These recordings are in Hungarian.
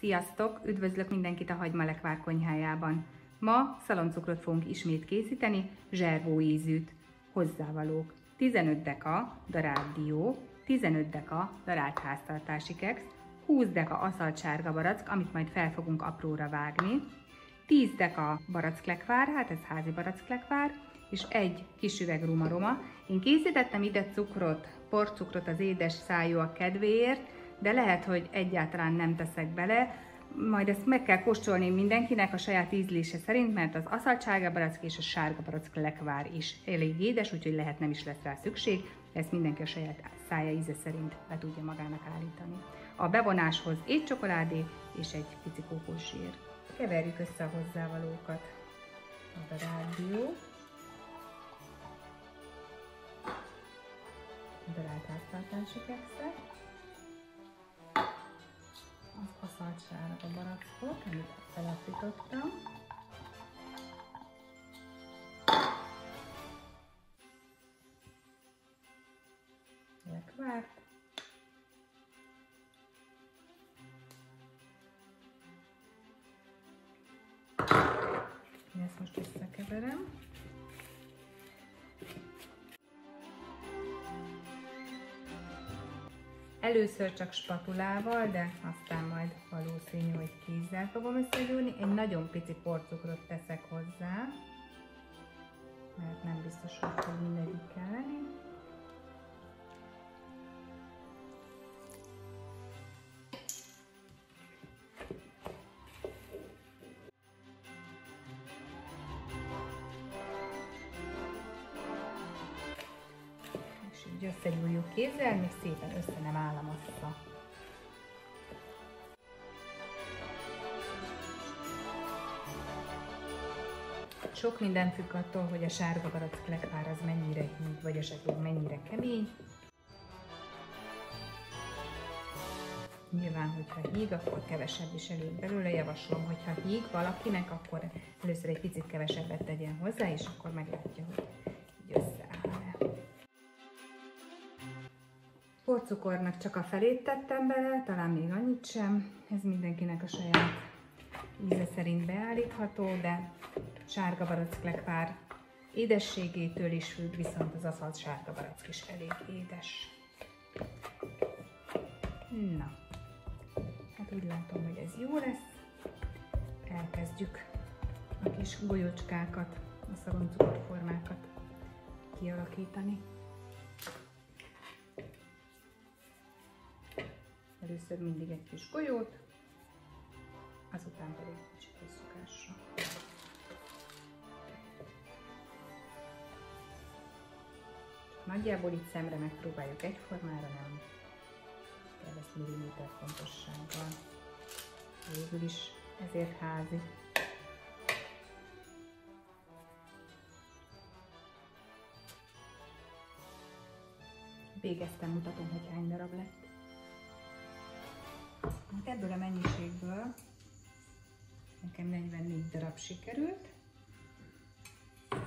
Sziasztok! Üdvözlök mindenkit a Hagymalekvár konyhájában. Ma szaloncukrot fogunk ismét készíteni, zservó ízűt. Hozzávalók. 15 deka darált dió, 15 deka darált háztartási keksz, 20 deka aszalt sárga barack, amit majd fel fogunk apróra vágni, 10 deka baracklekvár, hát ez házi baracklekvár, és egy kis üveg rumaroma. Én készítettem ide cukrot, porcukrot az édes szájúak kedvéért, de lehet, hogy egyáltalán nem teszek bele, majd ezt meg kell kóstolni mindenkinek a saját ízlése szerint, mert az aszalt sárga barack és a sárga barack lekvár is elég édes, úgyhogy lehet nem is lesz rá szükség, ezt mindenki a saját szája íze szerint be tudja magának állítani. A bevonáshoz egy csokoládé és egy pici kókoszsír. Keverjük össze a hozzávalókat. A rádió, darált háztartási kekszet, az aszalt a barackot, amit felapítottam. Lekvárt. Ezt most összekeverem. Először csak spatulával, de aztán majd valószínű, hogy kézzel fogom összegyúrni. Egy nagyon pici porcukrot teszek hozzá, mert nem biztos, hogy mindegyik kelleni. Így összegyújjuk kézzel, még szépen össze nem áll. Sok minden függ attól, hogy a sárga barack lekvár az mennyire híg, vagy esetleg mennyire kemény. Nyilván, hogyha híg, akkor kevesebb is elég belőle. Javaslom, hogyha híg valakinek, akkor először egy picit kevesebbet tegyen hozzá, és akkor meglátja, hogy Porcukornak csak a felét tettem bele, talán még annyit sem. Ez mindenkinek a saját íze szerint beállítható, de sárga baracklekvár édességétől is függ, viszont az aszalt sárga barack is elég édes. Na, hát úgy látom, hogy ez jó lesz. Elkezdjük a kis golyócskákat, a szaloncukorformákat kialakítani. Először mindig egy kis golyót, azután pedig kicsit szokásra. Nagyjából itt szemre megpróbáljuk egyformára, nem kell ezt milliméter fontossággal. Végül is ezért házi. Végeztem, mutatom, hogy hány darab lett. Hát ebből a mennyiségből nekem 44 darab sikerült,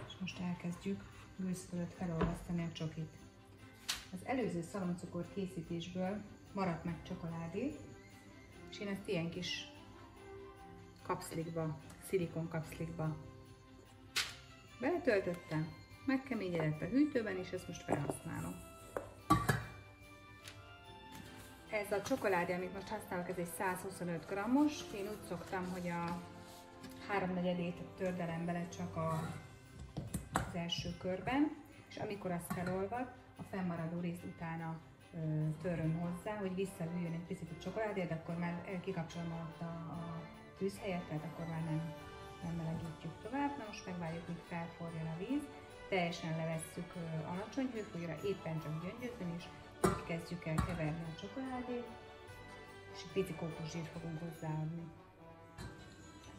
és most elkezdjük gőz fölött felolvasztani a csokit. Az előző szaloncukor készítésből maradt meg csokoládé, és én ezt ilyen kis kapszlikba, szilikon kapszlikba beletöltöttem, megkeményedett a hűtőben, és ezt most felhasználom. Ez a csokoládé, amit most használok, ez egy 125 g-os. Én úgy szoktam, hogy a háromnegyedét tördelem bele csak a, az első körben, és amikor az felolvad, a fennmaradó részt utána ö, töröm hozzá, hogy visszahűljön egy picit a csokoládé, de akkor már kikapcsolom a, a tűzhelyet, tehát akkor már nem, nem melegítjük tovább. Na most megvárjuk, hogy felforjon a víz, teljesen levesszük alacsony hőfokra, éppen csak gyöngyözön, és kezdjük el keverni a csokoládét, és egy pici kókuszsírt fogunk hozzáadni.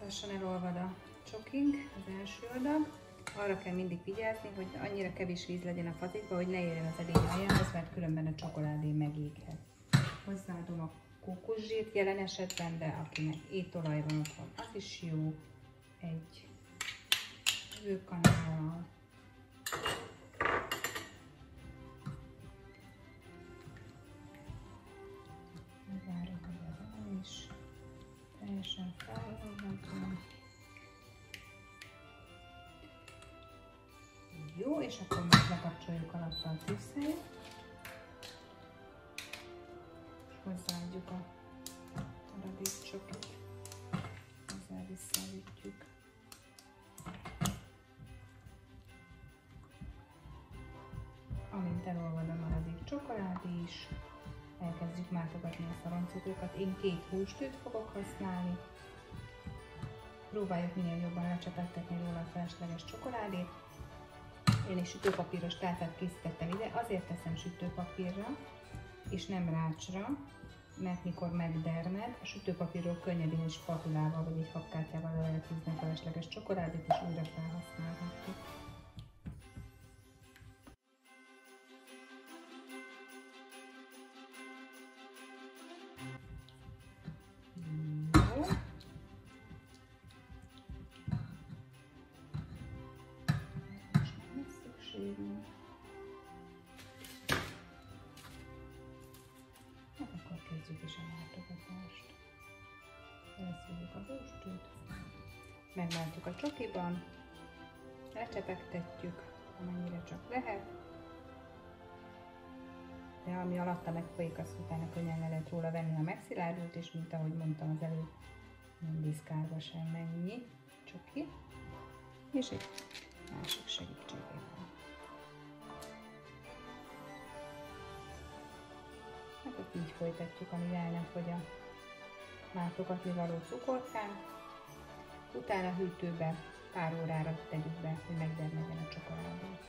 Lassan elolvad a csokink, az első adag. Arra kell mindig vigyázni, hogy annyira kevés víz legyen a fazikba, hogy ne érjen az edény mert különben a csokoládé megéghet. Hozzáadom a kókuszsírt jelen esetben, de akinek étolaj van otthon, az is jó. Egy hőkanállal, Jó, és akkor most lekapcsoljuk alatt a tűzhelyet. És hozzáadjuk a maradékcsokit. Hozzá visszaütjük. Amint elolvad a maradék csokoládé is, elkezdjük mátogatni a szaloncukrokat. Én két hústűt fogok használni. Próbáljuk minél jobban lecsepettetni róla a felesleges csokoládét. Én is sütőpapíros tálcát készítettem ide, azért teszem sütőpapírra, és nem rácsra, mert mikor megdermed, a sütőpapírról könnyedén egy spatulával vagy egy habkártyával le lehet húzni a felesleges csokoládét, és újra felhasználhatjuk. Szükségünk. Hát akkor kezdjük is a látogatást. Elszívjuk a hústőt, megváltjuk a csokiban, lecsepegtetjük, amennyire csak lehet, de ami alatta megfolyik, azt utána könnyen le lehet róla venni a megszilárdult, és mint ahogy mondtam az előbb, nem diszkálva sem mennyi csoki, és egy másik segítségével. Folytatjuk, amíg el nem fogy a látogatni való cukorkán. Utána hűtőbe pár órára tegyük be, hogy megdermedjen a csokoládé.